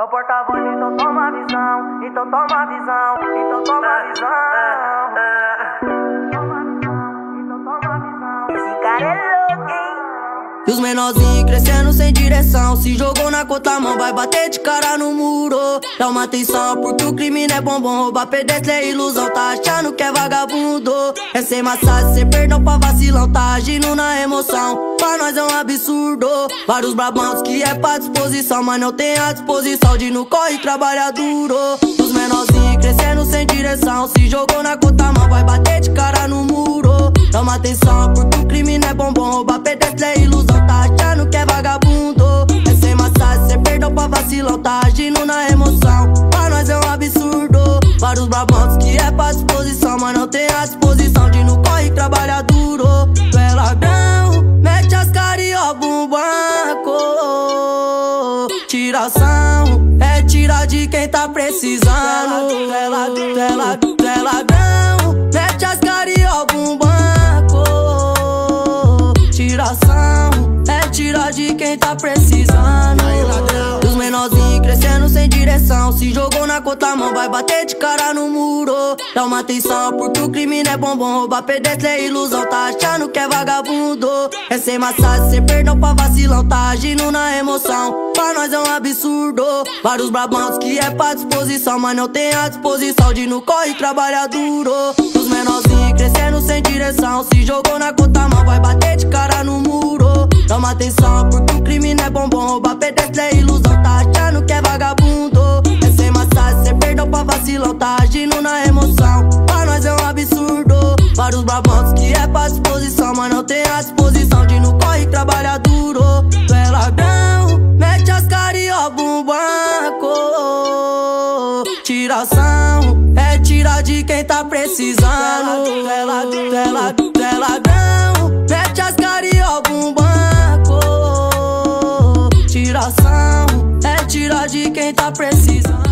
É o porta-voz, então toma visão, então toma visão, então toma a visão. Toma a visão, então toma visão. Esse cara é louco? E os menorzinhos crescendo sem direção. Se jogou na contramão, vai bater de cara no muro. Dá uma atenção, porque o crime não é bombom. Roubar pedestre é ilusão, tá achando que é vagabundo. É sem massagem, sem perdão pra vacilão. Tá agindo na emoção, pra nós é um absurdo. Vários brabãos que é pra disposição Mas não tem a disposição de no corre trabalhar duro. Os menorzinhos crescendo sem direção. Se jogou na contramão, vai bater de cara agindo na emoção. Pra nós é um absurdo. Vários brabões que é pra disposição, mas não tem a disposição de no corre trabalhar duro. Tu é ladrão, mete as carioca no banco. Tiração, é tirar de quem tá precisando. Tu é ladrão, tu é ladrão, tu é ladrão, mete as carioca no banco. Tiração, é tirar de quem tá precisando direção Se jogou na mão vai bater de cara no muro. Dá uma atenção porque o crime não é bombom. Roubar pedestre é ilusão, tá achando que é vagabundo. É sem massagem, sem perdão pra vacilão Tá agindo na emoção, pra nós é um absurdo. Vários brabãos que é pra disposição Mas não tem a disposição de no corre trabalhar duro. Os menorzinhos crescendo sem direção. Se jogou na mão vai bater de cara no muro. Dá uma atenção porque trabalhar duro. Tu é mete as carioca no banco. Tiração, é tirar de quem tá precisando. Tu é é é mete as carioca no banco. Tiração, é tirar de quem tá precisando.